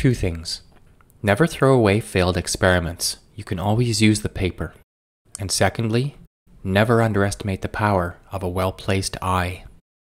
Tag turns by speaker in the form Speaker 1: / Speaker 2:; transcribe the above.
Speaker 1: Two things. Never throw away failed experiments. You can always use the paper. And secondly, never underestimate the power of a well placed eye.